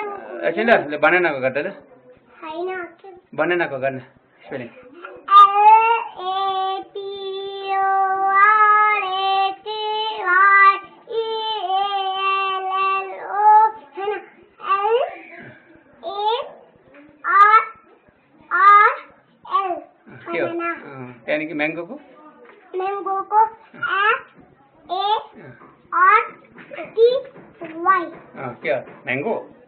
एकछिन ल ल बनानाको गर्दा ल होइन बनानाको गर्न स्पेलिङ के हो अँ, त्यहाँदेखि म्याङ्गोको म्याङ्गोको F A R T Y अँ, के हो म्याङ्गो अँ,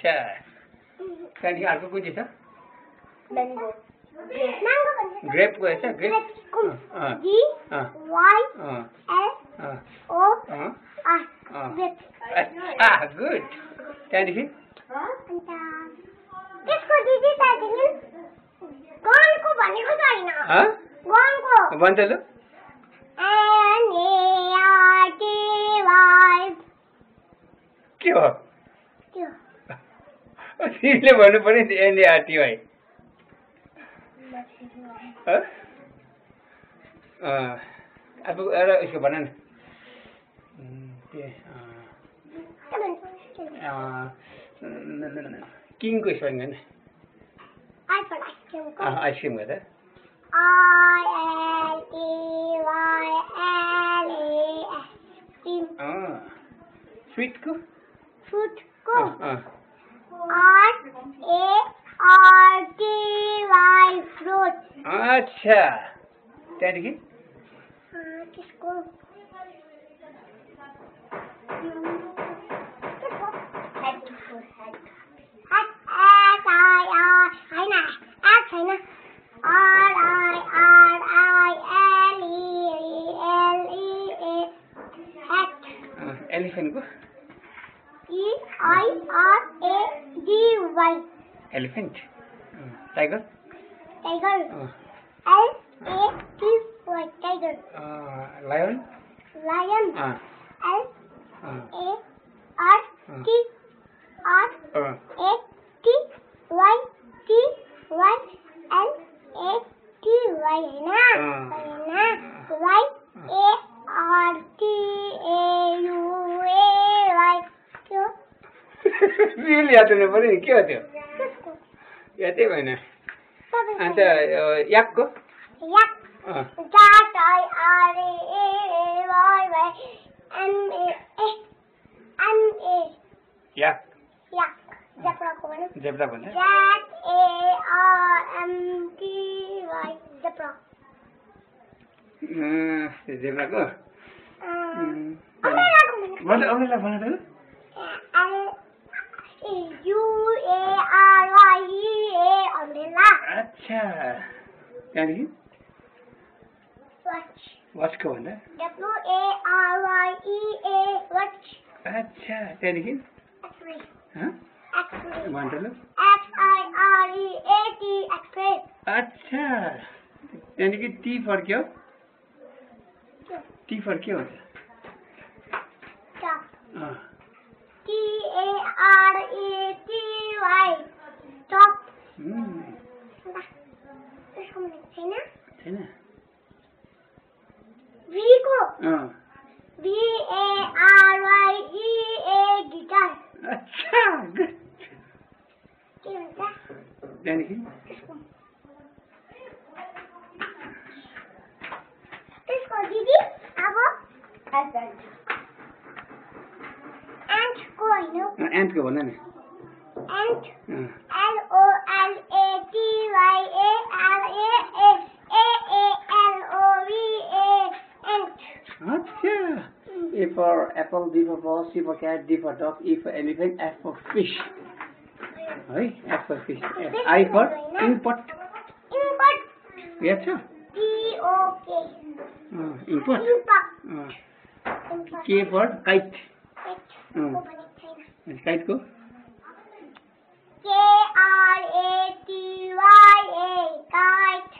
अच्छा त्यहाँदेखि अर्को कुन चाहिँ छ म्याङ्गो म्याङ्गो भन्छ ग्रेपको रहेछ grep uh, uh, ji uh, Y uh, L uh, O uh, are uh. Grep अच्छा गुड त्यहाँदेखि अन्त त्यसको दिदी त्यहाँदेखि गनको भनेको त होइन हँ गनको तिमीले भन्नु पऱ्यो नि एनएआरटिवाई अब एउटा उसको भन न। किङको स्पेङ होइन आइसक्रिम गर्दा स्विटको? फ्रुटको A R T Y fruit अच्छा। क्या लिखी किसको एलिफेंट को। E I R elephant. Hmm. Tiger? Tiger. Uh, L A T for tiger. Uh, lion? Lion. Hmm. Uh, L hmm. A R T R A T Y T Y L A T Y na. Na. Y A R T A U A Y. really, I don't know what it is. त्यही भएन। अन्त याकको? जेब्राको भन त। Any? Watch. Watch का बना है? W A R Y E A watch. अच्छा any hint? X-ray. हाँ? X-ray. मांडलो? X I R E A T X-ray. अच्छा यानी कि T for क्या? T for क्या होता है? हाँ B A R Y E A guitar अच्छा गुड के भन्छ त्यहाँदेखि त्यसको त्यसको दिदी अब एन्टको होइन अँ, एन्टको भन न ain't uh, L O L A T Y A R A ए ए ए আচ্ছা A for apple, B for ball, C for cat, D for dog, E for elephant, F for fish. Sorry, F for fish. F. I for import. Import. Yes, sir. P O K. Uh, import. K for mm. kite. Kite. Uh, kite ko. K R A T Y A kite.